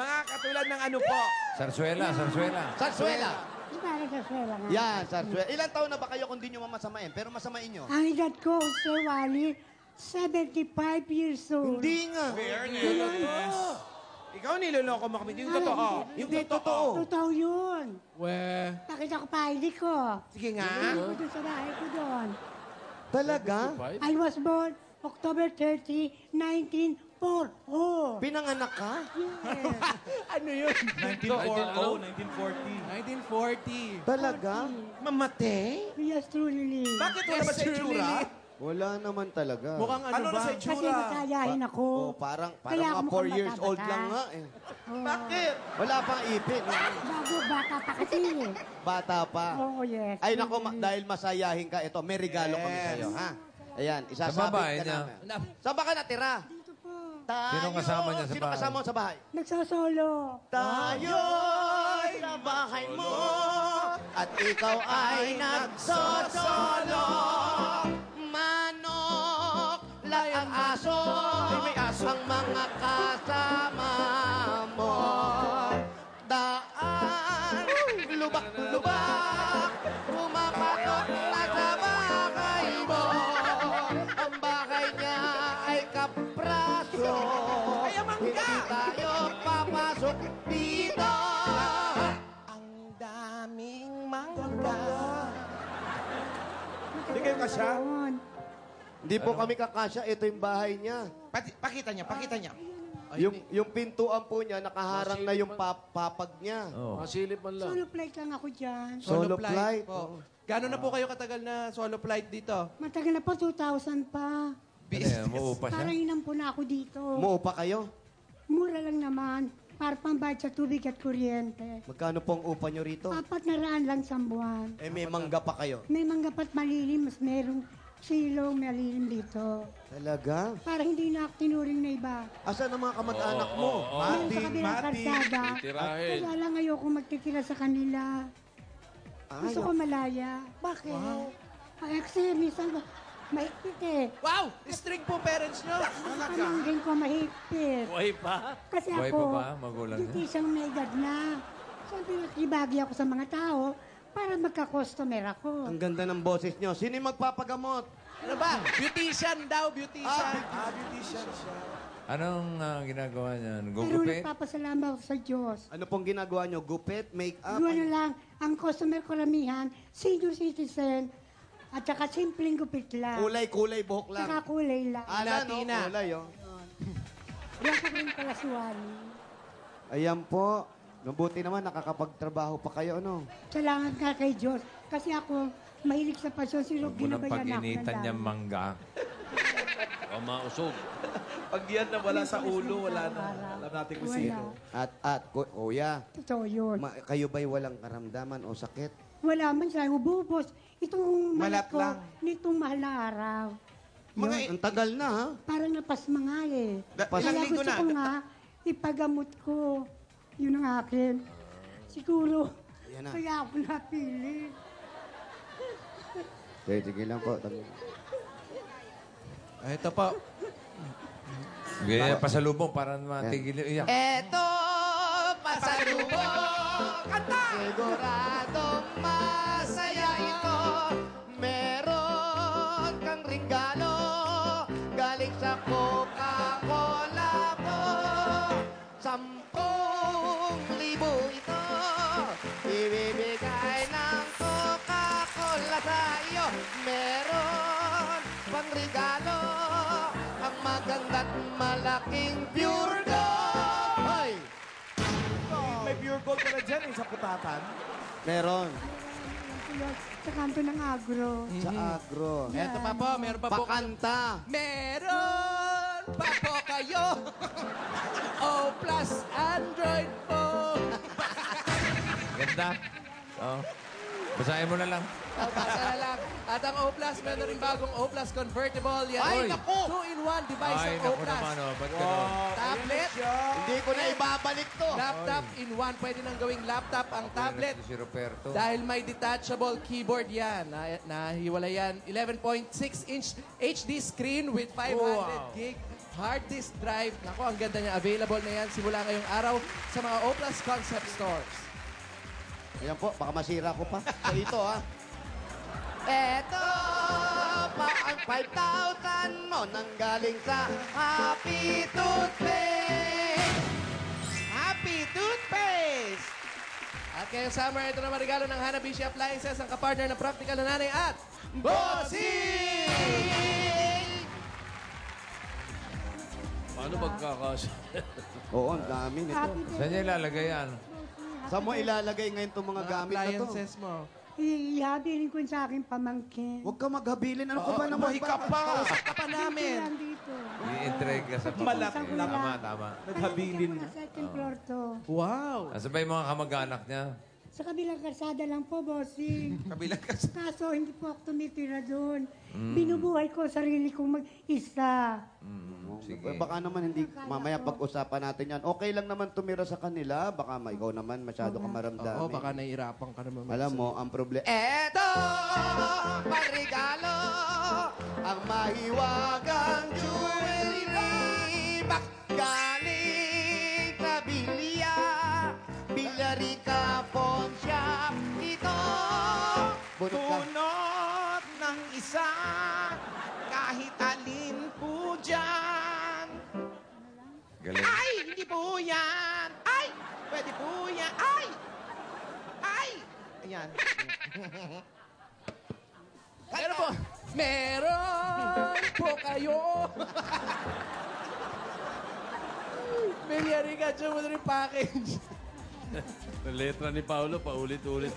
Mga katulad ng ano po? Sarsuela, sarsuela. Sarsuela. Parang sa swela nga. Yan, Sarsuela. Ilan taon na ba kayo kung di nyo mamasamain? Pero masamain nyo. Ang edad ko, Sir Wally, 75 years old. Hindi nga. Ikaw niloloko mo kami. Yung totoo. Yung totoo. Totoo yun. We, Pakita ko pa ID ko. Sige nga. Ko doon sa bahay ko doon. Talaga? I was born October 30, 1940. Pinanganak ka? ano yun? 1940, 1940. 1940. Talaga? Mamate? Yes, truly. Bakit wala ba sa itsura? Wala naman talaga. Mukhang ano, Ano na ba? sa Kasi masayahin ako. Oh, parang Kaya parang ako mga 4 mukhang years old bata-bata. lang nga eh. Oh. Bakit? Wala pang ipin. Bago, bata pa kasi eh. Bata pa. Oo, yes. Ay nako, ma- dahil masayahin ka, ito, may regalo kami Yes. sa'yo, ha? Ayan, Sa isasabit babae ka niya. namin. Saan ba ka natira? Dito po. Tayo. Sino kasama niya sa Sino bahay? kasama mo sa bahay? Nagsasolo. Tayo'y sa bahay mo at ikaw ay nagsosolo. Aso, may aso. ang mga kasama mo. Daan, lubak-lubak, pumapatok na sa bahay mo. Ang bahay niya ay kapraso. Hindi tayo papasok dito. Ang daming mangga. Hindi kayo kasya? Hindi po kami kakasya. Ito yung bahay niya. Pati, pakita niya, pakita niya. Yung, yung pintuan po niya, nakaharang na yung pap- papag niya. Oh. Masilip man lang. Solo plate lang ako dyan. Solo flight. Po. Gano'n na po kayo katagal na solo flight dito? Matagal na po, 2000 pa. Ano yan, muupa siya? Parang inam po na ako dito. Muupa kayo? Mura lang naman. Para pambayad sa tubig at kuryente. Magkano pong upa nyo rito? Apat na raan lang sa buwan. Eh, may mangga pa kayo. May manggapat malilim, mas merong silong malilim dito. Talaga? Para hindi na ako tinuring na iba. Asan ang mga kamag-anak mo? Meron sa kabilang kalsada. Titirahin. Kaya lang ayoko magtitira sa kanila. Gusto ko malaya. Bakit? Ay, kasi minsan mahigpit eh. Wow! Strict po parents nyo. Pamangkin ko mahigpit. Buhay pa. Kasi Buhay ako, pa ba? Magulang hindi niya? isang may edad na. Siyempre, nakibagi ako sa mga tao. Para magka-customer ako. Ang ganda ng boses nyo. Sino yung magpapagamot? Ano ba? Beautician daw, beautician. Ah, beautician siya. Anong ah, ginagawa niya? Pero Gugupit? nagpapasalamat ako sa Diyos. Ano pong ginagawa nyo? Gupit? Make-up? Ano lang, ang customer karamihan, senior citizen, at saka simpleng gupit lang. Kulay, kulay, buhok lang. Saka kulay lang. Ala, no? Latina. Kulay, oh. Wala ka rin pala suwali. Ayan po. Mabuti naman, nakakapagtrabaho pa kayo, ano? Salamat nga kay Diyos. Kasi ako, mahilig sa pasyon. Si Huwag Rob, mo nang ginabayan ako ng pag-initan niya dami. mangga. O mausog. Pag yan na wala sa ulo, wala na. Alam natin kung Wala. sino. At, at, ku- kuya, Totoo yun. ma- kayo ba'y walang karamdaman o sakit? Wala man siya ububos. Itong Malat malat ko, lang. nitong mahal na araw. Mga, Yun, ang tagal na, ha? parang napasma nga eh. Da- ilang Kaya linggo gusto na? ko nga, ipagamot ko. Yun ang akin. Siguro, Yan na. kaya ako napili. Sige, sige lang po. Tabi. Ah, Ito po. Gaya pasalubong para matigil yung iyak. Eto, pasalubong, kanta! Siguradong masaya ito. Meron kang regalo, galing sa Coca-Cola maganda't malaking pure gold. Hoy! May pure gold ka na dyan eh, sa putatan. Meron. Sa kanto ng agro. Sa agro. Ito pa po, meron pa po. Pakanta. Meron pa po kayo. O plus Android phone. Ganda. Oh. Basahin mo na lang. Basa na lang. At ang O plus, meron rin bagong O plus convertible. Yan. Ay, naku! Two-in-one device Ay, ang O naku plus. naman, oh. Ba't ganun? Tablet, Hindi ko na ibabalik to. laptop in one. Pwede nang gawing laptop ang tablet. Si Roberto. Dahil may detachable keyboard yan. Na, nahiwala yan. 11.6 inch HD screen with 500 gig hard disk drive. Nako, ang ganda niya. Available na yan simula ngayong araw sa mga O Plus concept stores. Ayan po, baka masira ko pa. So ito ha. Eto pa ang 5,000 mo nang galing sa Happy Toothpaste. Happy Toothpaste! At ngayong summer, ito naman regalo ng Hanabishi Appliances, ang kapartner ng practical na nanay at Bossing! Paano magkakas... Oo, ang dami nito. Happy Saan niya ilalagay yan? Saan mo ilalagay ngayon itong mga mga gamit na to? appliances mo. Ihabilin ko sa aking pamangkin. Huwag ka maghabilin. Ano ka ba naman? Mahika pa! Ka pa namin. Yan dito. I-entreg ka sa Malaki pamangkin. lang. Tama, tama. Naghabilin. Sa second floor to. Wow. Asa ba yung mga kamag-anak niya? Sa kabilang kalsada lang po, bossing. Kabilang kasi. Kaso hindi po ako tumitira doon. Mm. Binubuhay ko sarili kong mag-isa. Sige. Eh, Baka naman hindi, mamaya pag-usapan natin yan. Okay lang naman tumira sa kanila. Baka ma, ikaw naman masyado ka maramdamin. Oo, baka nahihirapan ka naman. Alam mo, ang problema... Eto, parigalo, ang mahiwagang jewelry. Bunot ka. Bunot ng isa, kahit alin po dyan. Galing. Ay, hindi po yan. Ay, pwede po yan. Ay, ay. Ayan. Meron po. Meron po kayo. Bilyari ka, jewelry package. Letra ni Paolo, paulit-ulit.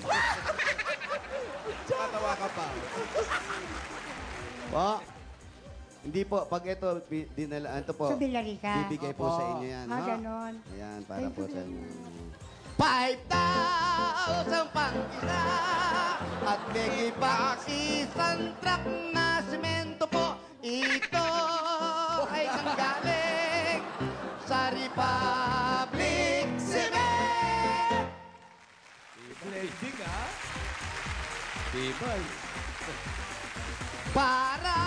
Katawa ka pa. Po, hindi po, pag ito, pi- dinala, ito po, Sa Billarica. bibigay po Opo. sa inyo yan. Ah, no? ganon. Ayan, para Thank po sa inyo. 5,000 pang isa at may pa isang truck na semento po. Ito ay nanggaling sa Republic Tibay. Para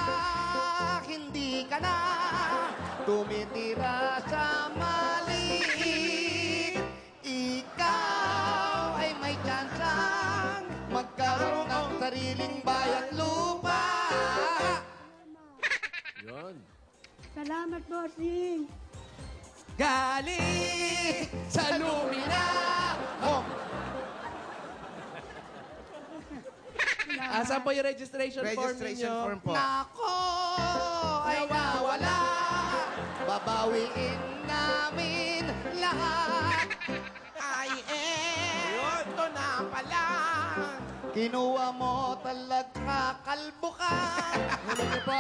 hindi ka na tumitira sa maliit. Ikaw ay may tsansang mag Piling bayat lupa. Yun. Salamat, bossing. Galing sa Lumina. Oh, Asan po yung registration, Registration form form ninyo? po. nako ay nawala. Babawiin namin lahat. Ay, eto na pala. Kinuha mo talaga kalbo ka. Hulog niyo po.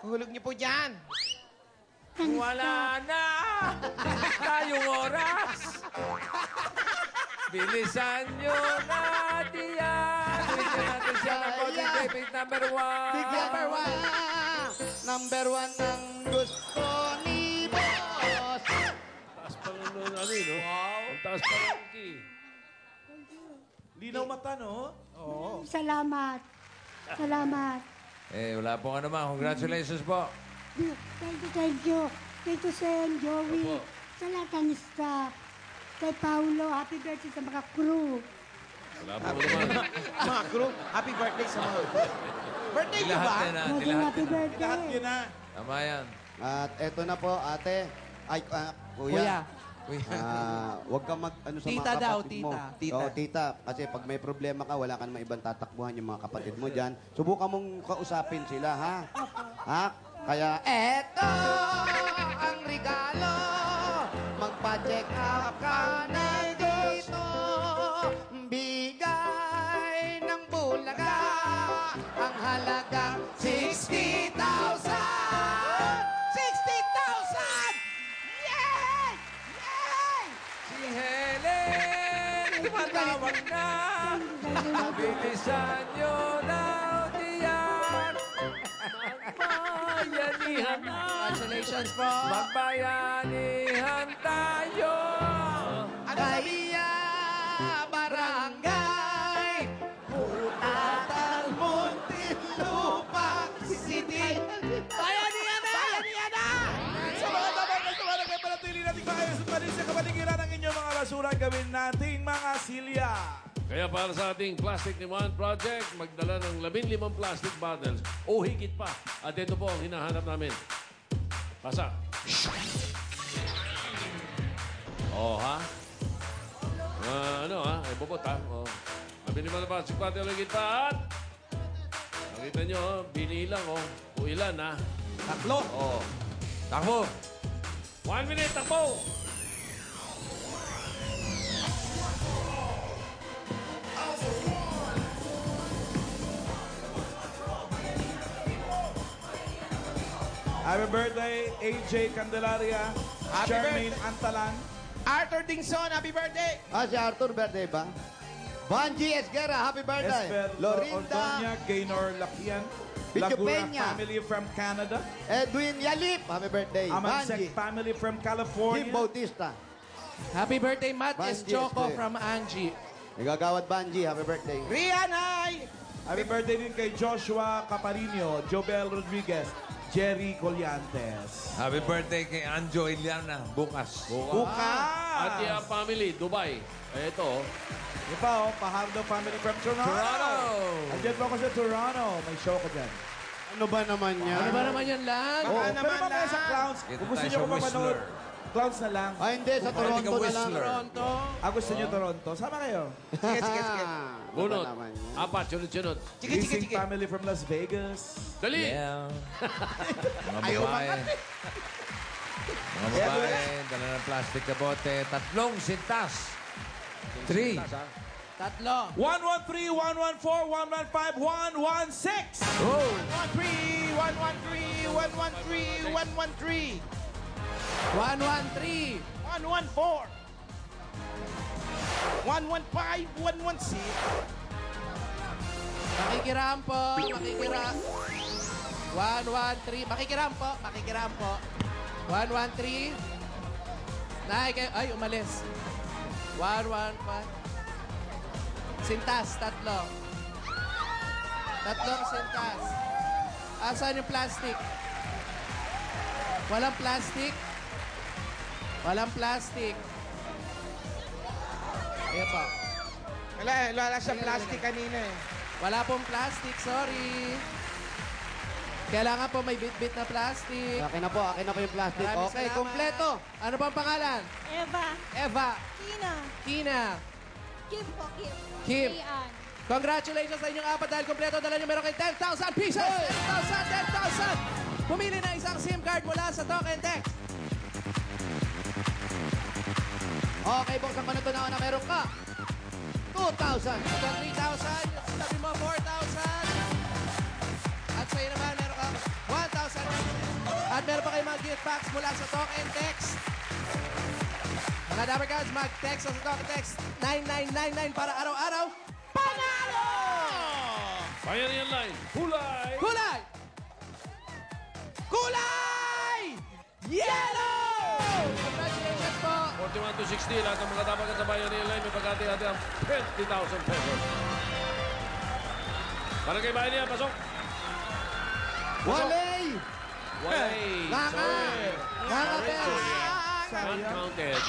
Hulog niyo po dyan. Wala na tayong oras. Bilisan nyo na diyan. Siya ng konting Ayan. taping number one. Number one. Number one ang gusto ni boss. Taas pa lang nun, ano yun, no? Wow. Ang taas pa lang key. Linaw mata, no? Salamat. Salamat. Eh, wala pong ano ma. Congratulations po. Thank you, thank you. Thank you, Sen, Joey. Sa lahat ng staff. Kay Paulo, happy birthday sa mga crew. Naman. Mga crew, happy birthday sa mga... Birthday Lahat ba? na. Lahat happy yan na. birthday. Lahat yun na. Tama yan. At eto na po, ate. Ay, ah, Kuya. kuya. Kuya. Ah, wag kang mag ano sa Tita mga daw, kapatid mo. tita. Tita. Oo, tita. Kasi pag may problema ka, wala ka namang ibang tatakbuhan yung mga kapatid mo dyan. Subukan mong kausapin sila, ha? Ha? Kaya, eto ang regalo. Magpa-check up ka na tumatawag na. Bilisan nyo na diyan. Magbayanihan na. Congratulations po. Magbayanihan tayo. Kaya barangay basura gawin nating mga silya. Kaya para sa ating Plastic One Project, magdala ng 15 plastic bottles o higit pa. At ito po ang hinahanap namin. Pasa. Oh, ha? Ah, ano, ha? Ay, bubot, ha? Oh. Sabi ni Malabas, si Kwate higit pa at... Nakita nyo, oh, binilang, oh. Kung ilan, ha? Tatlo. Oh. Takbo. One minute, takbo! Happy birthday, AJ Candelaria, Happy Charmaine Antalan, Arthur Dingson, happy birthday! Ah, si Arthur, birthday ba? Banji Esguerra, happy birthday! Esper Lorinda, Ordonia, Gaynor Lakian, Laguna family from Canada, Edwin Yalip, happy birthday! Amansek Banji, family from Kim California, Bautista, Happy birthday, Matt Banji Choco from Angie. Nagagawad Banji, happy birthday! Rian, hi! Happy birthday din kay Joshua Caparino, Jobel Rodriguez, Jerry Colliantes. Happy birthday kay Anjo Iliana. Bukas. Bukas! At yung family, Dubai. Eh, Ito, oh. Yung pa, oh, Pahardo family from Toronto. Toronto! Andiyan po ako sa Toronto. May show ka dyan. Ano ba naman yan? Ano ba naman yan lang? Baka naman pero mamaya lang. sa Clowns, Kita kung gusto tayo nyo sa ko mapanood, Whistler. Clowns na lang. Ah, hindi, sa Toronto na lang. Whistler. Toronto. Ah, gusto nyo Toronto? Sama kayo. Sige, sige, sige. Bunot. Apat, sunod-sunod. Sige, sige, Gising sige. family from Las Vegas. Dali! Yeah. Mga Ayaw babae. Mga babae, dala ng plastic na bote. Tatlong sintas. Three. Tatlo. 113, 114, 115, 116. Oh! 113, 113, 113, 113, 113. 114, 115, 116. Makikiram po. Makikira. 113. Makikiram po. Makikiram po. 113. Nay, kayo. Ay, umalis. 115. Sintas, tatlo. Tatlong sintas. Asan yung plastic? Walang plastic? Walang plastic. Ayan po. Wala, wala siyang plastic kanina eh. Wala pong plastic, sorry. Kailangan po may bit-bit na plastic. Akin na po, akin na po yung plastic. Maraming okay, salamat. kompleto. Ano pang pangalan? Eva. Eva. Tina. Tina. Kim po, Kim. Kim. Congratulations sa inyong apat dahil kompleto dala nyo meron kayo 10,000 pieces! 10,000! 10,000! Pumili ng isang SIM card mula sa Talk and Text. Okay, buksan ko na ito na na meron ka. 2,000. Ito 3,000. Yung Sabi mo 4,000. At sa'yo naman meron ka 1,000. At meron pa kayo mga gift packs mula sa Talk and Text. Mga Dapper Cards, mag-text sa Talk and Text 9999 para araw-araw. Panalo! Pioneer Line, Hulay! Kulay! Kulay! Yellow! Congratulations po! 41 to 60, lahat ng mga dapat sa Pioneer Line, may pagkati-hati ang 20,000 pesos. Para kay bayan niya, pasok! Walay! Way! Naka! Naka, Bels! Not counted.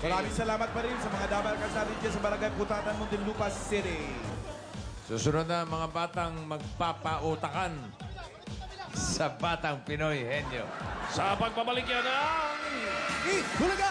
Maraming salamat pa rin sa mga Dabal Cars natin dyan sa Barangay Putatan, Muntinlupa City. Susunod na mga batang magpapautakan sa Batang Pinoy Henyo. Sa pagbabalik yan ang... Bulaga!